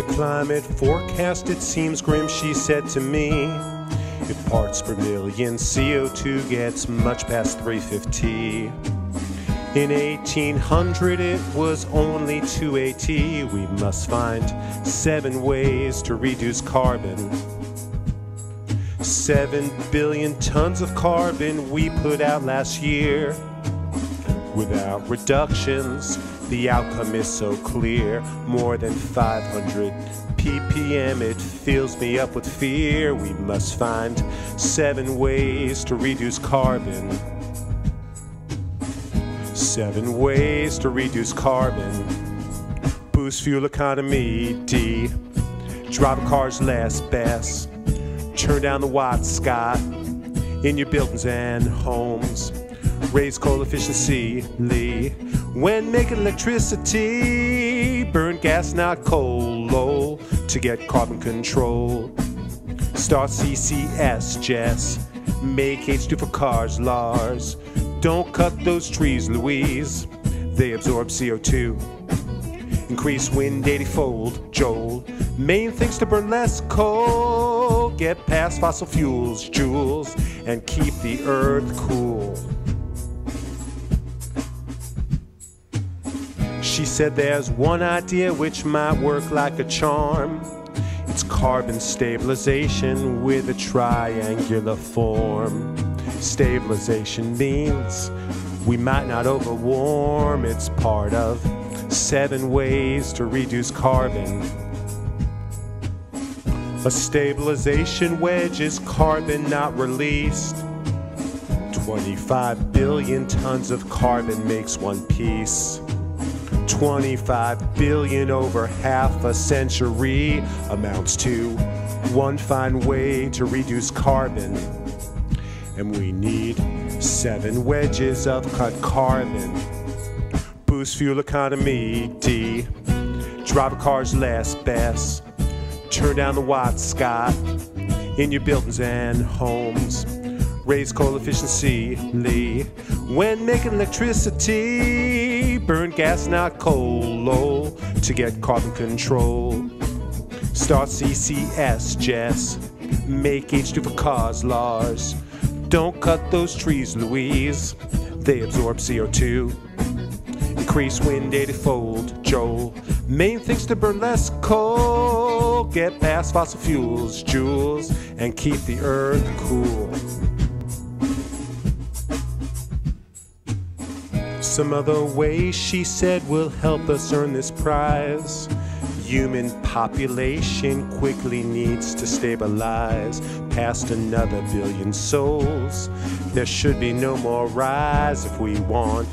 The climate forecast, it seems grim, she said to me. If parts per million CO2 gets much past 350. In 1800 it was only 280. We must find seven ways to reduce carbon. Seven billion tons of carbon we put out last year. Without reductions, the outcome is so clear. More than 500 ppm, it fills me up with fear. We must find seven ways to reduce carbon. Seven ways to reduce carbon. Boost fuel economy, D. Drive cars less, best. Turn down the watts, Scott, in your buildings and homes. Raise coal efficiency, Lee. When making electricity, burn gas, not coal, low, to get carbon control. Start CCS, Jess. Make H2 for cars, Lars. Don't cut those trees, Louise. They absorb CO2. Increase wind 80 fold, Joel. Main things to burn less coal. Get past fossil fuels, Jules. And keep the earth cool. She said there's one idea which might work like a charm. It's carbon stabilization with a triangular form. Stabilization means we might not overwarm. It's part of seven ways to reduce carbon. A stabilization wedge is carbon not released. 25 billion tons of carbon makes one piece. 25 billion over half a century amounts to one fine way to reduce carbon. And we need seven wedges of cut carbon. Boost fuel economy, D. Drive cars less, best. Turn down the watts, Scott, in your buildings and homes. Raise coal efficiency, Lee. When making electricity, burn gas, not coal, low, to get carbon control. Start CCS, Jess. Make H2 for cars, Lars. Don't cut those trees, Louise. They absorb CO2. Increase wind 80 fold, Joel. Main things to burn less coal. Get past fossil fuels, Jules. And keep the earth cool. Some other ways, she said, will help us earn this prize. Human population quickly needs to stabilize past another billion souls. There should be no more rise if we want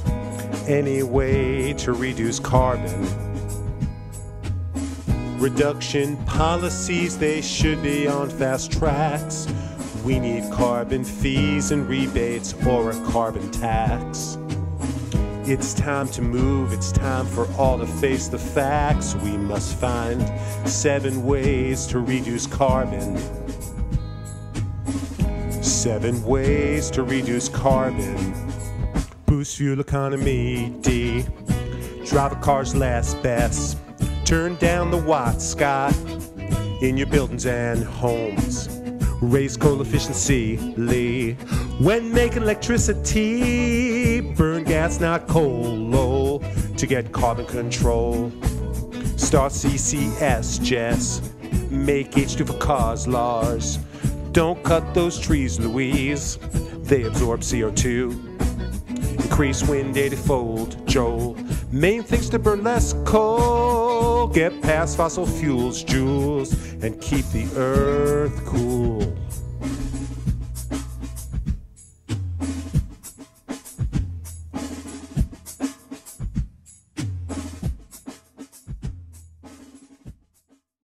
any way to reduce carbon. Reduction policies, they should be on fast tracks. We need carbon fees and rebates or a carbon tax. It's time to move, it's time for all to face the facts. We must find seven ways to reduce carbon. Seven ways to reduce carbon. Boost fuel economy, D. Drive a car's last best. Turn down the watts, Scott, in your buildings and homes. Raise coal efficiency, Lee. When making electricity, burn gas, not coal, low, to get carbon control. Start CCS, Jess. Make H2 for cars, Lars. Don't cut those trees, Louise. They absorb CO2. Increase wind 80 fold, Joel. Main things to burn less coal. Get past fossil fuels, Jules. And keep the earth cool.